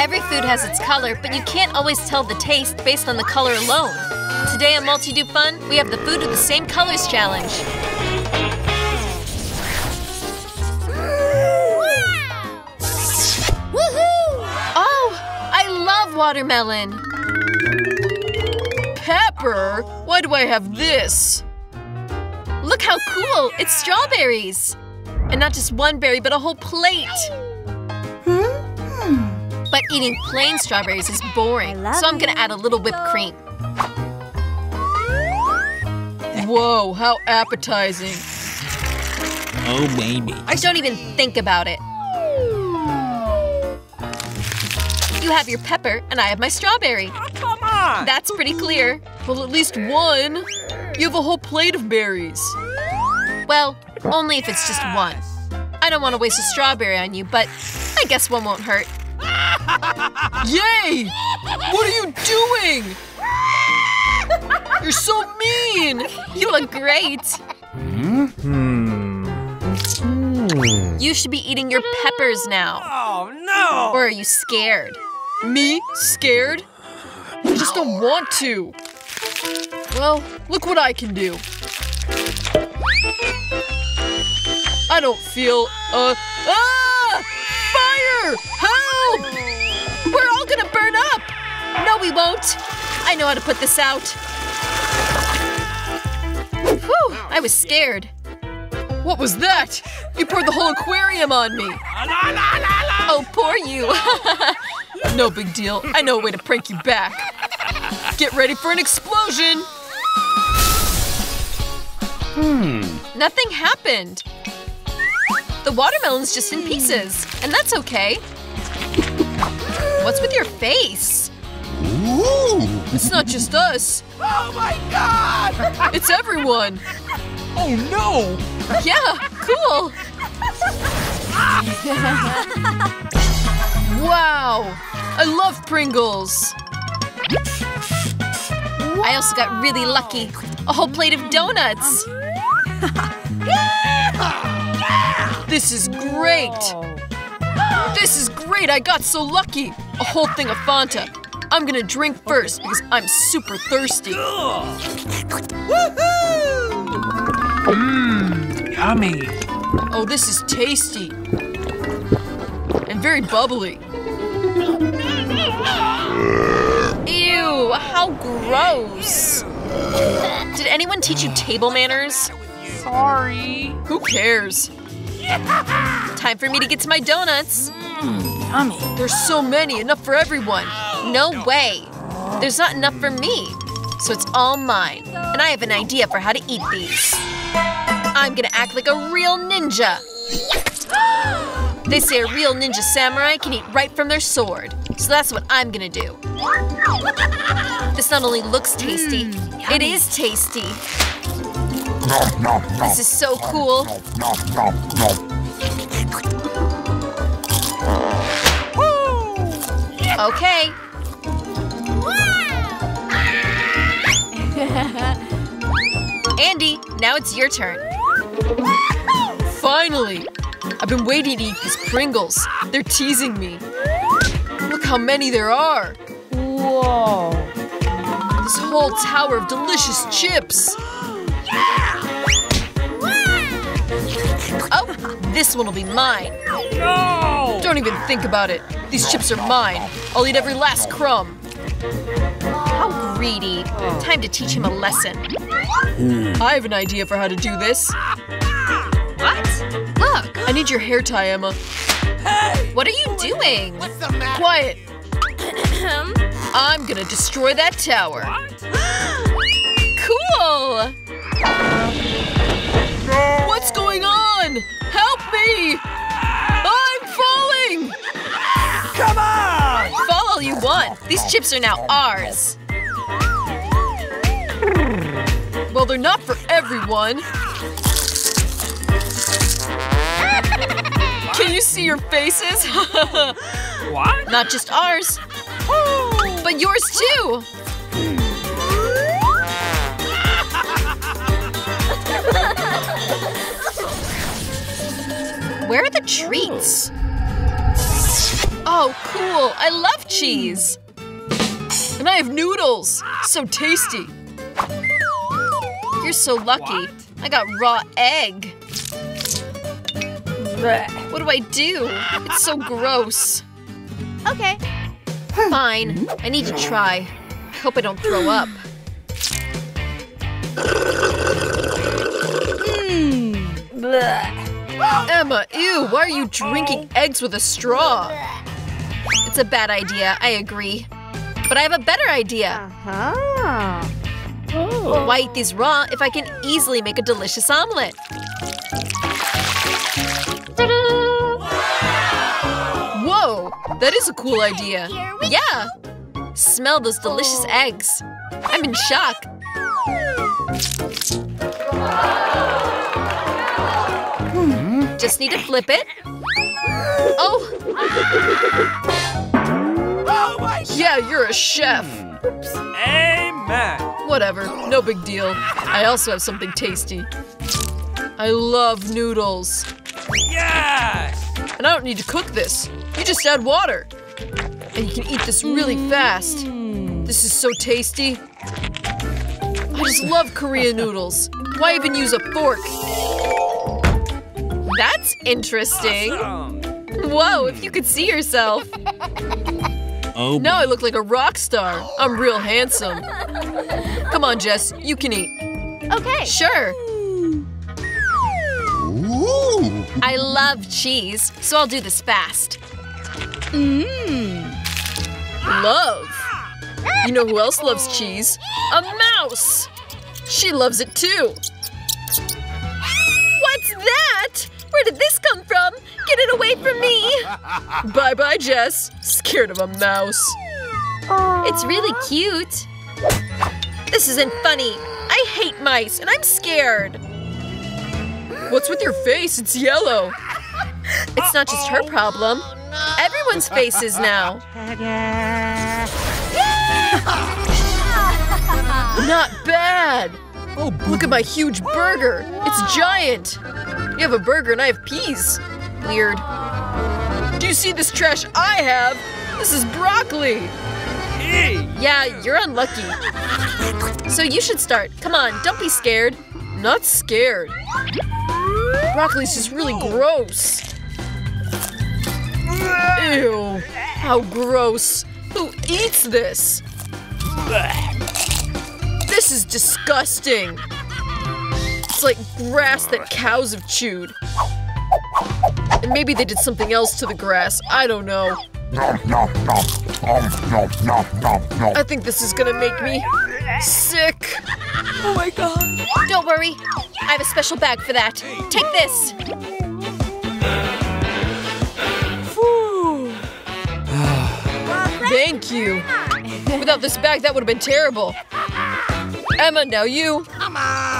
Every food has its color, but you can't always tell the taste based on the color alone. Today on Multi-Do Food, we have the Food with the Same Colors Challenge. Oh, I love watermelon. Pepper? Why do I have this? Look how cool! It's strawberries! And not just one berry, but a whole plate! But eating plain strawberries is boring, so I'm gonna add a little whipped cream. Whoa, how appetizing. Oh, baby. I don't even think about it. You have your pepper, and I have my strawberry. Ah, come on! That's pretty clear. Well, at least one. You have a whole plate of berries. Well, only if it's just one. I don't want to waste a strawberry on you, but I guess one won't hurt. Yay! What are you doing? You're so mean! You look great. Hmm? You should be eating your peppers now. Oh, no! Or are you scared? Me? Scared? I just don't want to. Well, look what I can do. I don't feel, uh, ah! Fire! Help! We're all gonna burn up! No, we won't. I know how to put this out. Whew, I was scared. What was that? You poured the whole aquarium on me. Oh, poor you. No big deal. I know a way to prank you back. Get ready for an explosion! Hmm. Nothing happened. The watermelon's just in pieces, and that's okay. What's with your face? It's not just us. Oh, my God! It's everyone. oh, no! Yeah, cool. Wow! I love Pringles. I also got really lucky. A whole plate of donuts. This is great. Oh. This is great. I got so lucky. A whole thing of Fanta. I'm gonna drink first because I'm super thirsty. Mmm, yummy. Oh, this is tasty. And very bubbly. Ew, how gross. Did anyone teach you table manners? Sorry. Who cares? Time for me to get to my donuts. Mm, yummy. There's so many, enough for everyone. No way. There's not enough for me. So it's all mine. And I have an idea for how to eat these. I'm gonna act like a real ninja. They say a real ninja samurai can eat right from their sword. So that's what I'm gonna do. This not only looks tasty, mm, it is tasty. This is so cool. Okay. Andy, now it's your turn. Finally! I've been waiting to eat these Pringles. They're teasing me. Look how many there are. Whoa. This whole tower of delicious chips. Oh, this one will be mine. No! Don't even think about it. These chips are mine. I'll eat every last crumb. How greedy. Time to teach him a lesson. Hmm. I have an idea for how to do this. What? Look, I need your hair tie, Emma. Hey! what are you doing? What's the matter? Quiet! I'm gonna destroy that tower. Cool! Me! I'm falling! Come on! Fall all you want. These chips are now ours. Well, they're not for everyone. Can you see your faces? What? Not just ours, but yours too. The treats? Oh, Oh, cool. I love cheese. And I have noodles. So tasty. You're so lucky. I got raw egg. What do I do? It's so gross. Okay. Fine. I need to try. I hope I don't throw up. Hmm. Emma, ew, why are you drinking eggs with a straw? It's a bad idea, I agree. But I have a better idea. Why eat these raw if I can easily make a delicious omelet? Whoa, that is a cool idea. Yeah. Smell those delicious eggs. I'm in shock. Just need to flip it. Oh, Oh my yeah, you're a chef. Amen. Whatever, no big deal. I also have something tasty. I love noodles. Yes. And I don't need to cook this. You just add water. And you can eat this really mm. fast. This is so tasty. I just love Korean noodles. Why even use a fork? That's interesting. Awesome. Whoa, if you could see yourself. Oh, Now I look like a rock star. I'm real handsome. Come on, Jess, you can eat. Okay. Sure. Ooh. I love cheese, so I'll do this fast. Mmm. Love. You know who else loves cheese? A mouse. She loves it too. What's that? Where did this come from? Get it away from me. bye bye, Jess. Scared of a mouse. It's really cute. This isn't funny. I hate mice and I'm scared. What's with your face? It's yellow. It's not just her problem. Everyone's face is now. Not bad. Oh, Look at my huge burger. It's giant. You have a burger and I have peas. Weird. Do you see this trash I have? This is broccoli. Hey. Yeah, you're unlucky. So you should start. Come on, don't be scared. Not scared. Broccoli's just really gross. Ew. How gross. Who eats this? This is disgusting. It's like grass that cows have chewed. And maybe they did something else to the grass. I don't know. I think this is gonna make me sick. Oh my god. Don't worry. I have a special bag for that. Take this. Thank you. Without this bag, that would have been terrible. Emma, now you. Come on.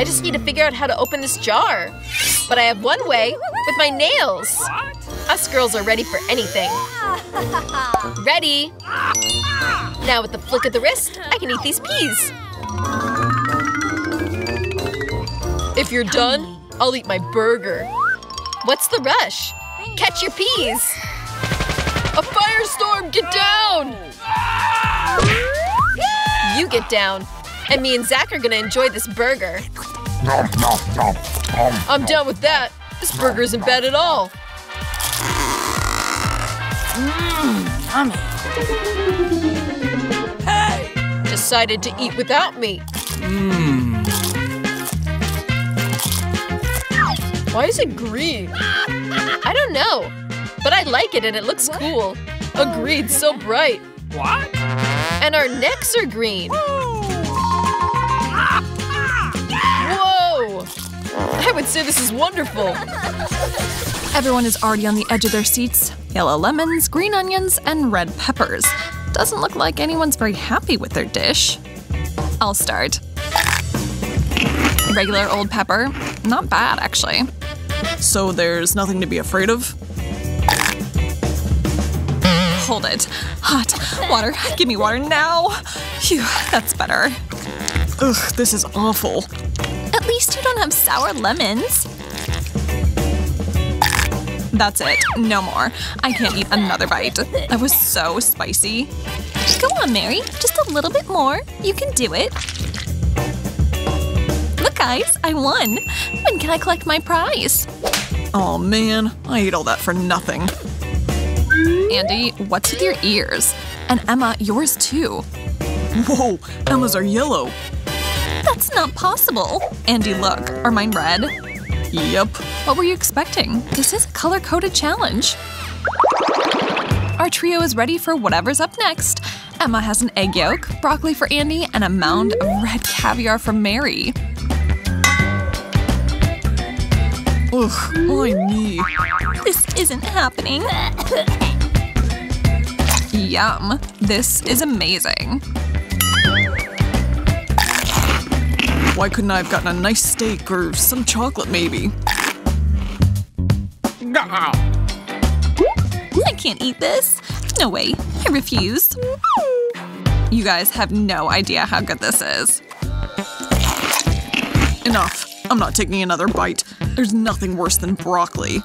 I just need to figure out how to open this jar. But I have one way with my nails. What? Us girls are ready for anything. Ready. Now with the flick of the wrist, I can eat these peas. If you're done, I'll eat my burger. What's the rush? Catch your peas. A firestorm, get down! Ah! You get down. And me and Zach are gonna enjoy this burger. I'm done with that. This burger isn't bad at all. Mmm, yummy. Hey. Decided to eat without me. Mmm. Why is it green? I don't know. But I like it and it looks cool. Agreed, so bright. What? And our necks are green. Whoa! I would say this is wonderful. Everyone is already on the edge of their seats. Yellow lemons, green onions, and red peppers. Doesn't look like anyone's very happy with their dish. I'll start. Regular old pepper. Not bad, actually. So there's nothing to be afraid of? Hold it. Hot. Water. Give me water now. Phew, that's better. Ugh, this is awful. At least you don't have sour lemons. That's it. No more. I can't eat another bite. That was so spicy. Go on, Mary. Just a little bit more. You can do it. Look, guys, I won. When can I collect my prize? Oh man, I ate all that for nothing. Andy, what's with your ears? And Emma, yours too. Whoa, Emma's are yellow. That's not possible. Andy, look, are mine red? Yep. What were you expecting? This is a color-coded challenge. Our trio is ready for whatever's up next. Emma has an egg yolk, broccoli for Andy, and a mound of red caviar for Mary. Ugh, my knee. This isn't happening. Yum. This is amazing. Why couldn't I have gotten a nice steak or some chocolate maybe? I can't eat this. No way. I refuse. You guys have no idea how good this is. Enough. I'm not taking another bite. There's nothing worse than broccoli.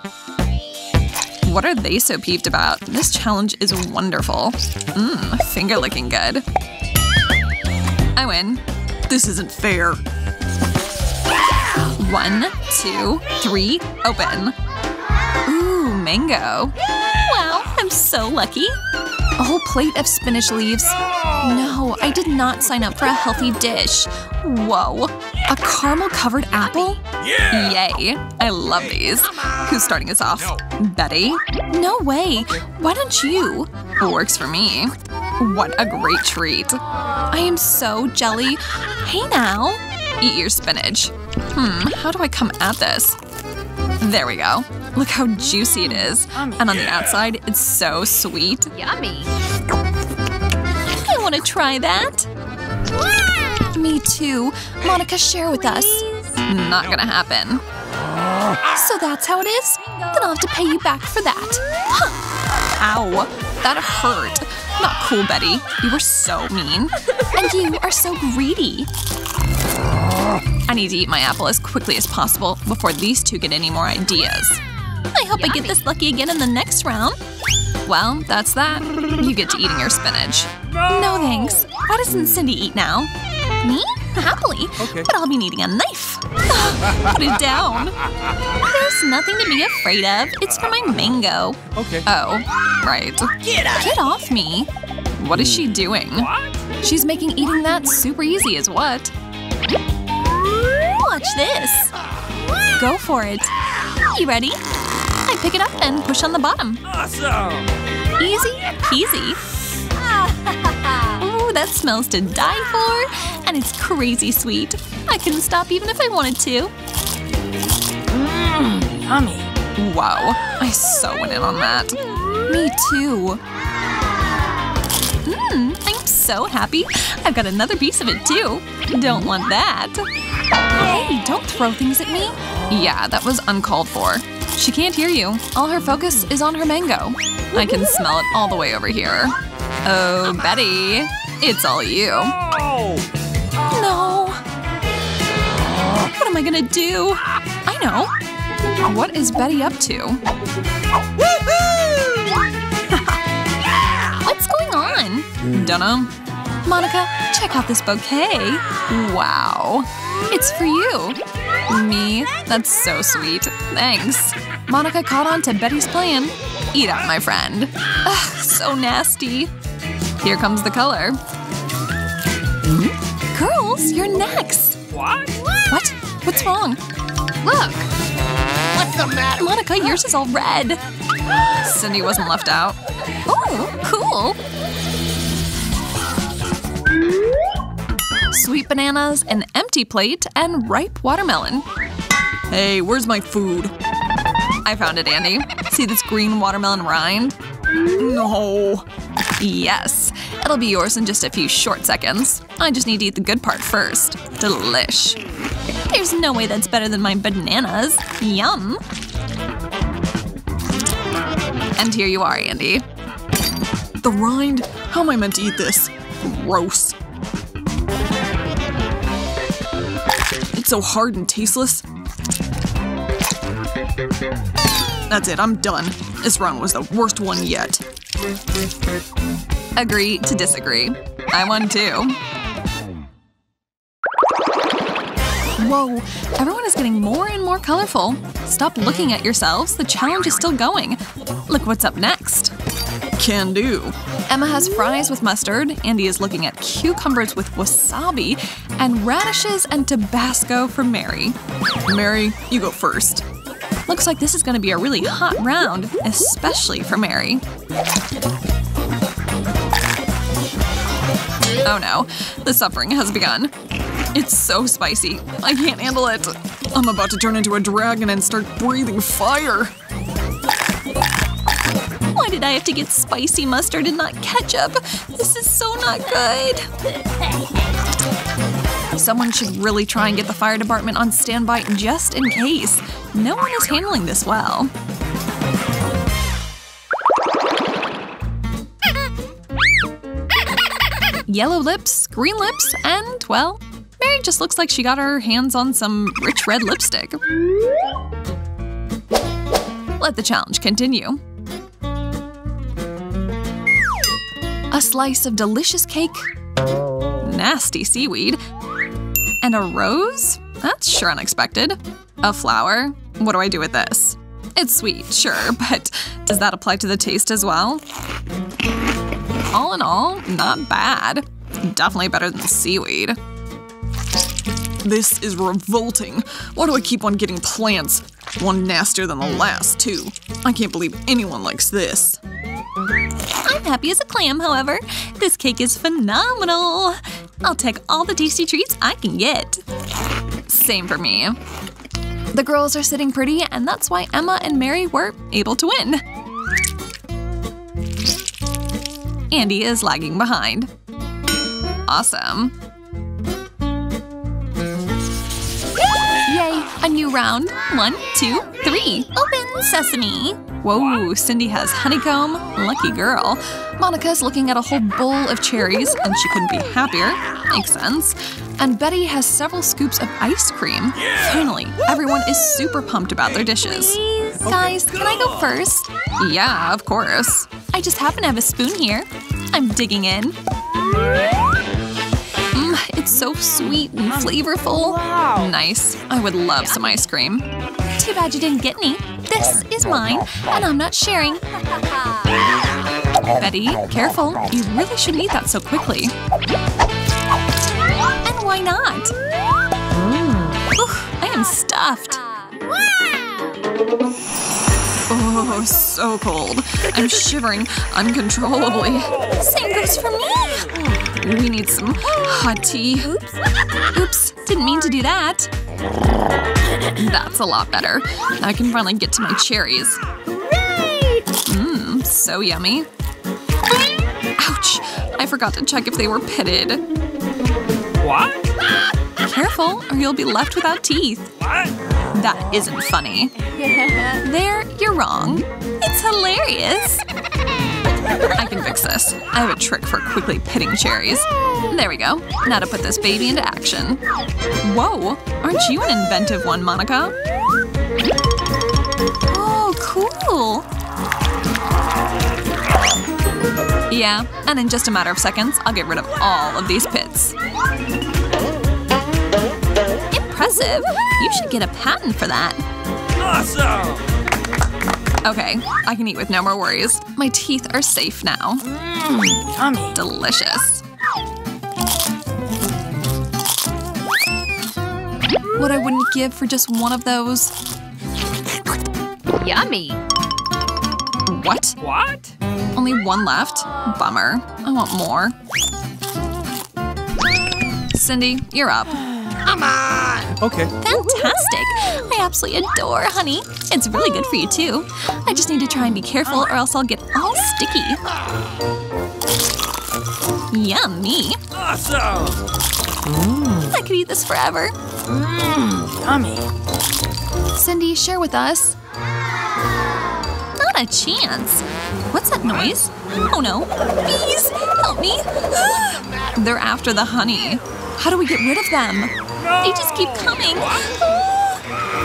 What are they so peeved about? This challenge is wonderful. Mmm, finger looking good. I win. This isn't fair. One, two, three, open. Ooh, mango. Wow, I'm so lucky. A whole plate of spinach leaves. No, I did not sign up for a healthy dish. Whoa. A caramel covered apple? Yeah! Yay. I love these. Who's starting us off? Betty? No way. Why don't you? Works for me. What a great treat. I am so jelly. Hey now. Eat your spinach. Hmm, how do I come at this? There we go. Look how juicy it is. And on the outside, it's so sweet. Yummy. I want to try that. Me too. Monica, share with us. Not gonna happen. So that's how it is? Then I'll have to pay you back for that. Ow. That hurt. Not cool, Betty. You were so mean. And you are so greedy. I need to eat my apple as quickly as possible before these two get any more ideas. I hope I get this lucky again in the next round. Well, that's that. You get to eating your spinach. No thanks. Why doesn't Cindy eat now? Me? Happily. Okay. But I'll be needing a knife. Put it down. There's nothing to be afraid of. It's for my mango. Okay. Oh, right. Get off me. What is she hmm. doing? What? She's making eating that super easy is what? Watch this. Go for it. You ready? I pick it up and push on the bottom. Awesome! Easy peasy. Ooh, that smells to die for, and it's crazy sweet. I couldn't stop even if I wanted to. Mmm, yummy. Wow, I so went in on that. Me too. Mmm, I'm so happy. I've got another piece of it too. Don't want that. Hey, don't throw things at me. Yeah, that was uncalled for. She can't hear you. All her focus is on her mango. I can smell it all the way over here. Oh, Betty, it's all you. No. What am I gonna do? I know. What is Betty up to? What's going on? Dunno. Monica, check out this bouquet. Wow. It's for you. Me? That's so sweet. Thanks. Monica caught on to Betty's plan. Eat up, my friend. Ugh, so nasty. Here comes the color. Girls, you're next. What? What? What's wrong? Look. What's the matter? Monica, yours is all red. Cindy wasn't left out. Oh, cool. Sweet bananas, an empty plate, and ripe watermelon. Hey, where's my food? I found it, Andy. See this green watermelon rind? No. Yes, it'll be yours in just a few short seconds. I just need to eat the good part first. Delish. There's no way that's better than my bananas. Yum. And here you are, Andy. The rind? How am I meant to eat this? Gross. It's so hard and tasteless. That's it, I'm done. This round was the worst one yet. Agree to disagree. I won too. Whoa, everyone is getting more and more colorful. Stop looking at yourselves, the challenge is still going. Look what's up next. Can do. Emma has fries with mustard, Andy is looking at cucumbers with wasabi, and radishes and Tabasco for Mary. Mary, you go first. Looks like this is gonna be a really hot round, especially for Mary. Oh no, the suffering has begun. It's so spicy. I can't handle it. I'm about to turn into a dragon and start breathing fire. Did I have to get spicy mustard and not ketchup? This is so not good. Someone should really try and get the fire department on standby just in case. No one is handling this well. Yellow lips, green lips, and, well, Mary just looks like she got her hands on some rich red lipstick. Let the challenge continue. A slice of delicious cake, nasty seaweed, and a rose? That's sure unexpected. A flower? What do I do with this? It's sweet, sure, but does that apply to the taste as well? All in all, not bad. Definitely better than seaweed. This is revolting. Why do I keep on getting plants? One nastier than the last, too. I can't believe anyone likes this. I'm happy as a clam, however. This cake is phenomenal. I'll take all the tasty treats I can get. Same for me. The girls are sitting pretty, and that's why Emma and Mary were able to win. Andy is lagging behind. Awesome. Yay, a new round. One, two, three. Open sesame. Whoa, Cindy has honeycomb. Lucky girl. Monica's looking at a whole bowl of cherries, and she couldn't be happier. Makes sense. And Betty has several scoops of ice cream. Finally, everyone is super pumped about their dishes. Guys, can I go first? Yeah, of course. I just happen to have a spoon here. I'm digging in. Mmm, it's so sweet and flavorful. Nice. I would love some ice cream. Too bad you didn't get any. This is mine, and I'm not sharing. Betty, careful. You really shouldn't eat that so quickly. And why not? Mm. Ooh, I am stuffed. Oh, so cold. I'm shivering uncontrollably. Same goes for me. We need some hot tea. Oops. Oops, didn't mean to do that. That's a lot better. I can finally get to my cherries. Mmm, so yummy. Ouch! I forgot to check if they were pitted. What? Careful, or you'll be left without teeth. What? That isn't funny. There, you're wrong. It's hilarious. I can fix this. I have a trick for quickly pitting cherries. There we go. Now to put this baby into action. Whoa, aren't you an inventive one, Monica? Oh, cool. Yeah, and in just a matter of seconds, I'll get rid of all of these pits. Impressive. You should get a patent for that. Awesome! Okay, I can eat with no more worries. My teeth are safe now. Mm, yummy. Delicious. What I wouldn't give for just one of those. Yummy. What? What? Only one left? Bummer. I want more. Cindy, you're up. Okay. Fantastic! I absolutely adore honey. It's really good for you too. I just need to try and be careful or else I'll get all sticky. Yummy! Awesome! I could eat this forever. Mmm, Yummy. Cindy, share with us. Not a chance. What's that noise? Oh no. Bees! Help me! They're after the honey. How do we get rid of them? They just keep coming.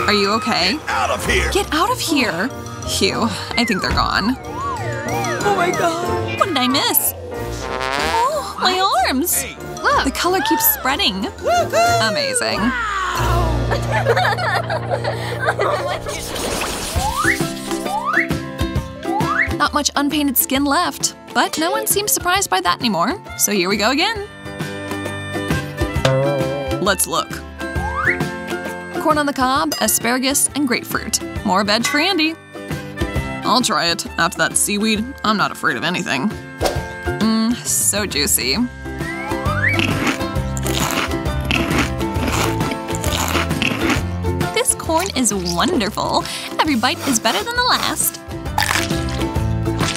Are you okay? Get out of here! Get out of here! Phew, I think they're gone. Oh my god. What did I miss? Oh, my arms! Look, The color keeps spreading. Amazing. Not much unpainted skin left, but no one seems surprised by that anymore. So here we go again. Let's look. Corn on the cob, asparagus, and grapefruit. More veg for Andy. I'll try it. After that seaweed, I'm not afraid of anything. Mmm, so juicy. This corn is wonderful. Every bite is better than the last.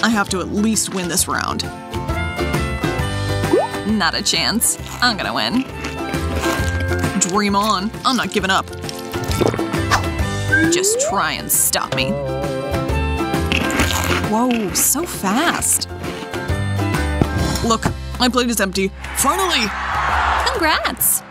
I have to at least win this round. Not a chance. I'm gonna win. Dream on. I'm not giving up. Just try and stop me. Whoa, so fast. Look, my plate is empty. Finally! Congrats!